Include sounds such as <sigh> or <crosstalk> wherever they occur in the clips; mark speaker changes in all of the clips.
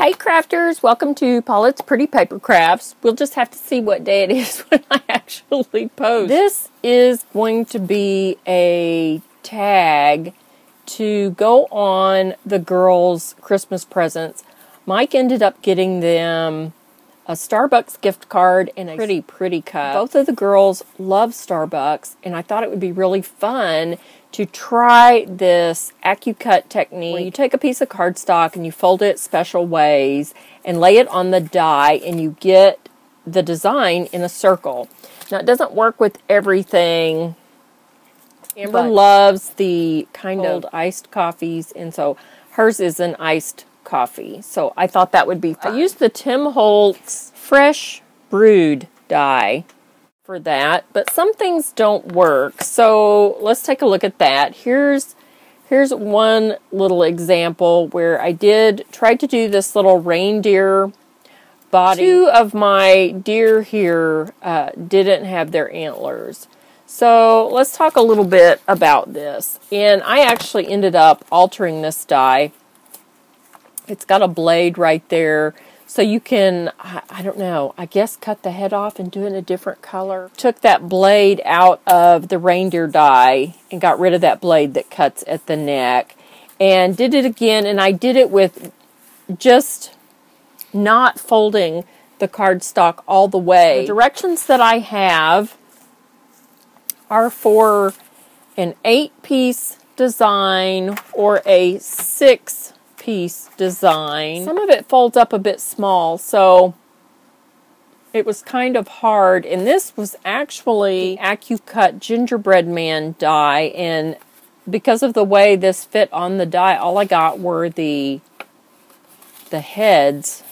Speaker 1: Hey crafters, welcome to Paulette's Pretty Paper Crafts. We'll just have to see what day it is <laughs> when I actually post. This is going to be a tag to go on the girls' Christmas presents. Mike ended up getting them a Starbucks gift card and a pretty, pretty cup. Both of the girls love Starbucks, and I thought it would be really fun to try this AccuCut technique. You take a piece of cardstock and you fold it special ways and lay it on the die, and you get the design in a circle. Now, it doesn't work with everything. Amber loves the kind of iced coffees, and so hers is an iced coffee. So I thought that would be fun. I used the Tim Holtz Fresh Brewed die for that, but some things don't work. So let's take a look at that. Here's here's one little example where I did try to do this little reindeer body. Two of my deer here uh, didn't have their antlers. So let's talk a little bit about this. And I actually ended up altering this die it's got a blade right there. So you can, I, I, don't know, I guess cut the head off and do it in a different color. Took that blade out of the reindeer die and got rid of that blade that cuts at the neck. And did it again, and I did it with just not folding the cardstock all the way. The directions that I have are for an eight piece design or a six piece design. Some of it folds up a bit small, so it was kind of hard. And this was actually AccuCut Gingerbread Man die, and because of the way this fit on the die, all I got were the the heads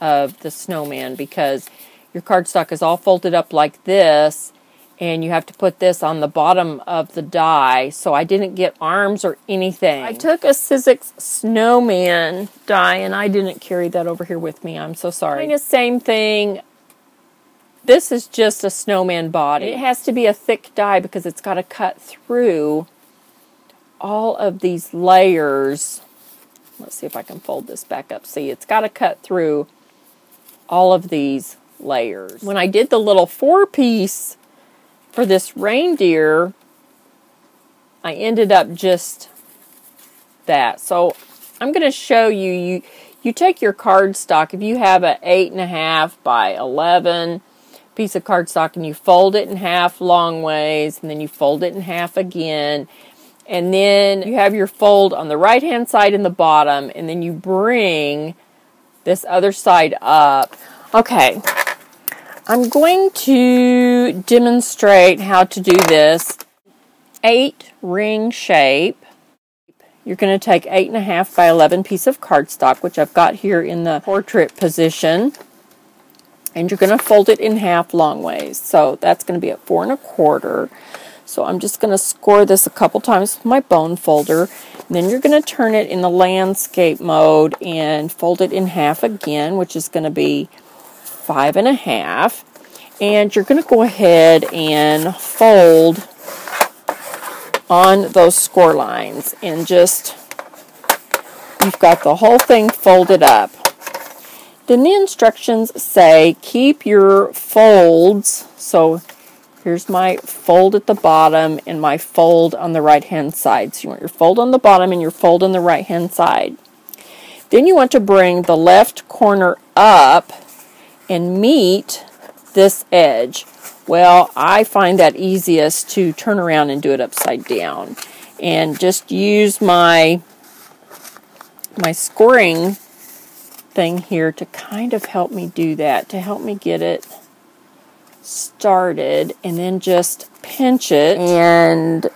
Speaker 1: of the snowman because your cardstock is all folded up like this and you have to put this on the bottom of the die so I didn't get arms or anything. I took a Sizzix snowman die and I didn't carry that over here with me. I'm so sorry. Doing the same thing. This is just a snowman body. It has to be a thick die because it's got to cut through all of these layers. Let's see if I can fold this back up. See, it's got to cut through all of these layers. When I did the little four piece for this reindeer, I ended up just that. So I'm going to show you, you, you take your cardstock, if you have an 8.5 by 11 piece of cardstock and you fold it in half long ways and then you fold it in half again and then you have your fold on the right hand side in the bottom and then you bring this other side up. Okay, I'm going to demonstrate how to do this eight ring shape. You're going to take eight and a half by 11 piece of cardstock, which I've got here in the portrait position. And you're going to fold it in half long ways. So that's going to be at four and a quarter. So I'm just going to score this a couple times with my bone folder. And then you're going to turn it in the landscape mode and fold it in half again, which is going to be five and a half. And you're going to go ahead and fold on those score lines and just, you've got the whole thing folded up. Then the instructions say keep your folds, so here's my fold at the bottom and my fold on the right hand side. So you want your fold on the bottom and your fold on the right hand side. Then you want to bring the left corner up and meet this edge. Well, I find that easiest to turn around and do it upside down. And just use my my scoring thing here to kind of help me do that, to help me get it started and then just pinch it and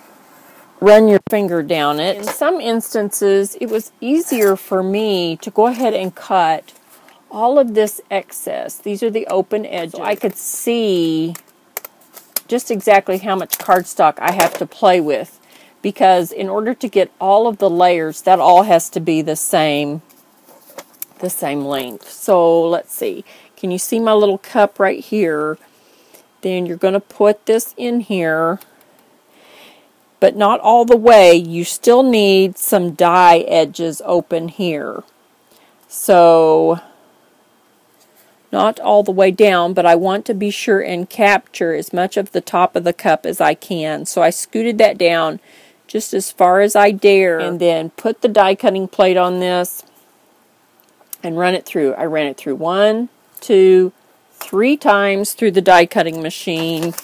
Speaker 1: run your finger down it. In some instances, it was easier for me to go ahead and cut all of this excess, these are the open edges. So I could see just exactly how much cardstock I have to play with because in order to get all of the layers, that all has to be the same the same length. So let's see. Can you see my little cup right here? Then you're going to put this in here, but not all the way. You still need some die edges open here. So not all the way down, but I want to be sure and capture as much of the top of the cup as I can. So I scooted that down just as far as I dare and then put the die cutting plate on this and run it through. I ran it through one, two, three times through the die cutting machine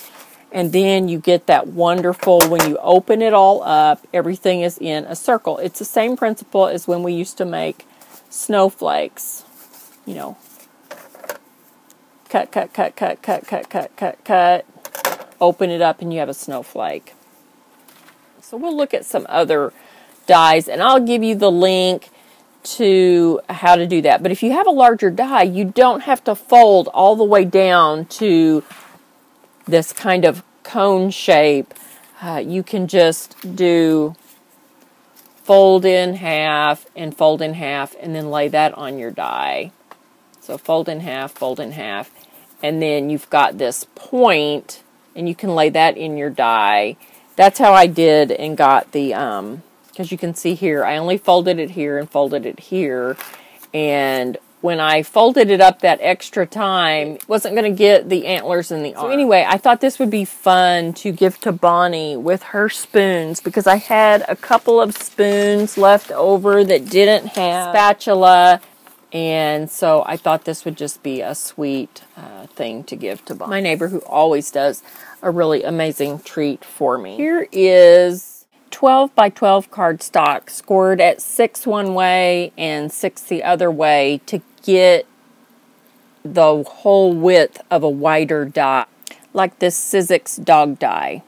Speaker 1: and then you get that wonderful when you open it all up everything is in a circle it's the same principle as when we used to make snowflakes you know cut cut cut cut cut cut cut cut cut open it up and you have a snowflake so we'll look at some other dies and I'll give you the link to how to do that. But if you have a larger die, you don't have to fold all the way down to this kind of cone shape. Uh, you can just do fold in half and fold in half and then lay that on your die. So fold in half, fold in half, and then you've got this point and you can lay that in your die. That's how I did and got the um, because you can see here, I only folded it here and folded it here. And when I folded it up that extra time, wasn't going to get the antlers in the arm. So anyway, I thought this would be fun to give to Bonnie with her spoons because I had a couple of spoons left over that didn't have spatula. And so I thought this would just be a sweet uh, thing to give to. My neighbor who always does a really amazing treat for me. Here is 12 by 12 cardstock scored at 6 one way and 6 the other way to get the whole width of a wider die, like this Sizzix dog die.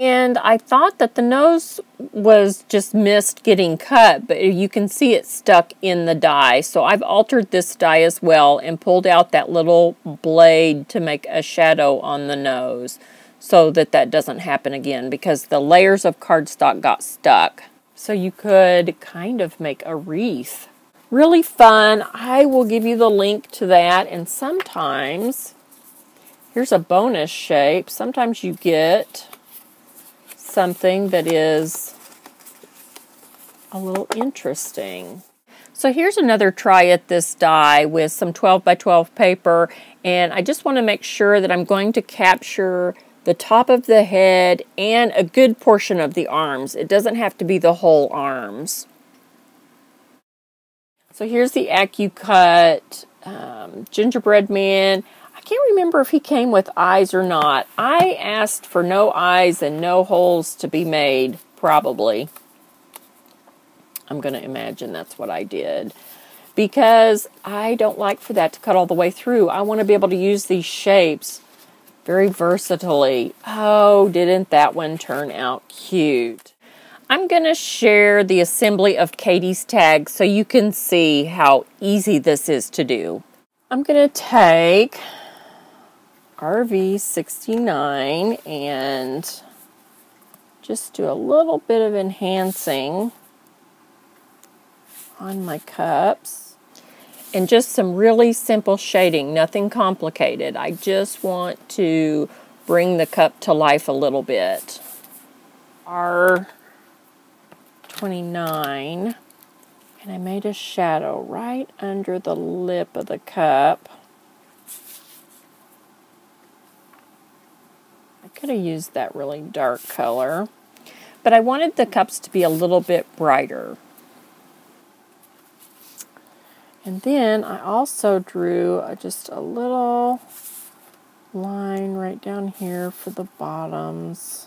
Speaker 1: And I thought that the nose was just missed getting cut, but you can see it stuck in the die. So I've altered this die as well and pulled out that little blade to make a shadow on the nose so that that doesn't happen again because the layers of cardstock got stuck. So you could kind of make a wreath. Really fun. I will give you the link to that and sometimes here's a bonus shape. Sometimes you get something that is a little interesting. So here's another try at this die with some 12 by 12 paper and I just want to make sure that I'm going to capture the top of the head, and a good portion of the arms. It doesn't have to be the whole arms. So here's the AccuCut um, gingerbread man. Can't remember if he came with eyes or not. I asked for no eyes and no holes to be made, probably. I'm going to imagine that's what I did. Because I don't like for that to cut all the way through. I want to be able to use these shapes very versatilely. Oh, didn't that one turn out cute? I'm going to share the assembly of Katie's tag so you can see how easy this is to do. I'm going to take RV69 and just do a little bit of enhancing on my cups and just some really simple shading, nothing complicated. I just want to bring the cup to life a little bit. R29, and I made a shadow right under the lip of the cup. Could have used that really dark color, but I wanted the cups to be a little bit brighter. And then I also drew just a little line right down here for the bottoms.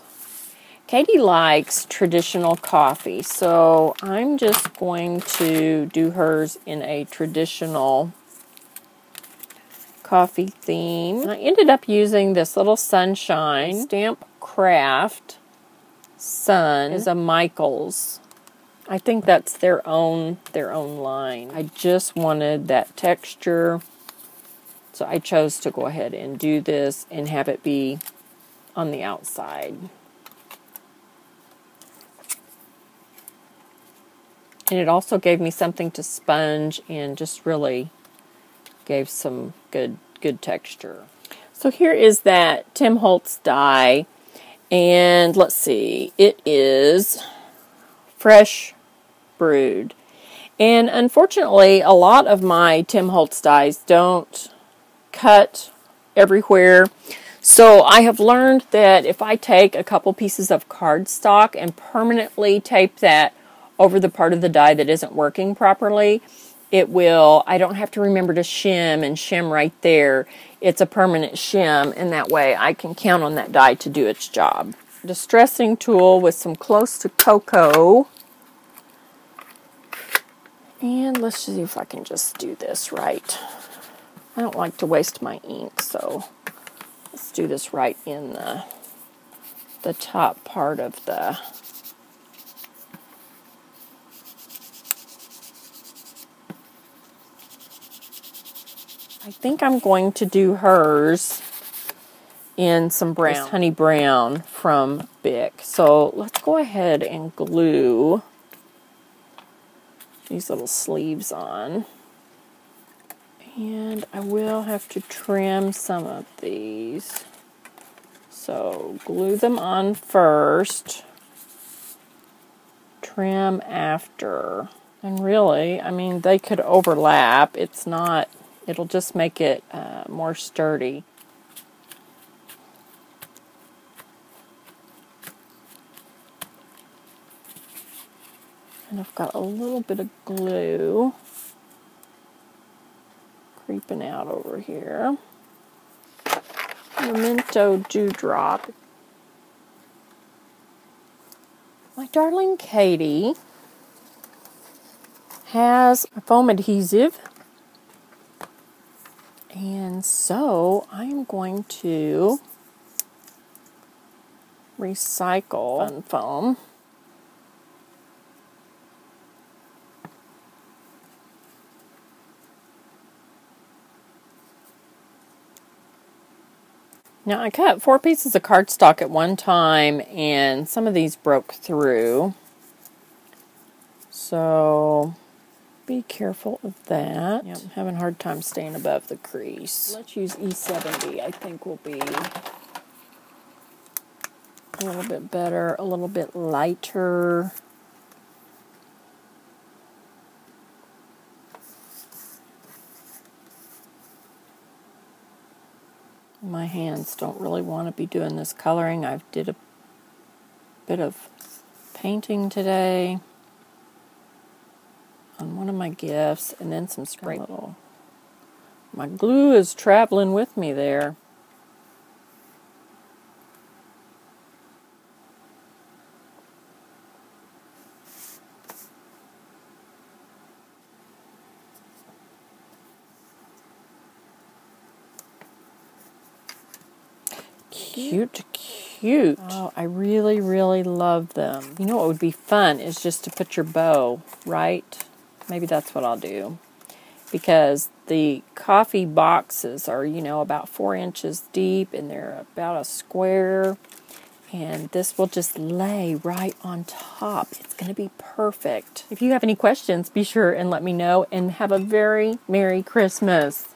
Speaker 1: Katie likes traditional coffee, so I'm just going to do hers in a traditional coffee theme. And I ended up using this little sunshine stamp Craft Smart is a Michaels I think that's their own their own line. I just wanted that texture. So I chose to go ahead and do this and have it be on the outside. And it also gave me something to sponge and just really gave some good good texture. So here is that Tim Holtz die. And let's see, it is fresh brewed. And unfortunately, a lot of my Tim Holtz dies don't cut everywhere. So I have learned that if I take a couple pieces of cardstock and permanently tape that over the part of the die that isn't working properly, it will, I don't have to remember to shim and shim right there. It's a permanent shim, and that way I can count on that die to do its job. Distressing tool with some close to cocoa. And let's see if I can just do this right. I don't like to waste my ink, so let's do this right in the, the top part of the I think I'm going to do hers in some brown, honey brown from Bic. So let's go ahead and glue these little sleeves on. And I will have to trim some of these. So glue them on first, trim after. And really, I mean, they could overlap. It's not It'll just make it uh, more sturdy. And I've got a little bit of glue creeping out over here. Memento Dewdrop. My darling Katie has a foam adhesive and so I'm going to recycle fun foam. Now I cut four pieces of cardstock at one time and some of these broke through. So be careful of that. Yep, I'm having a hard time staying above the crease. Let's use E70, I think will be a little bit better, a little bit lighter. My hands don't really want to be doing this coloring. I did a bit of painting today on one of my gifts and then some spray. Little. My glue is traveling with me there. Cute, cute. Oh, I really, really love them. You know what would be fun is just to put your bow right Maybe that's what I'll do. Because the coffee boxes are, you know, about four inches deep and they're about a square. And this will just lay right on top. It's going to be perfect. If you have any questions, be sure and let me know. And have a very Merry Christmas.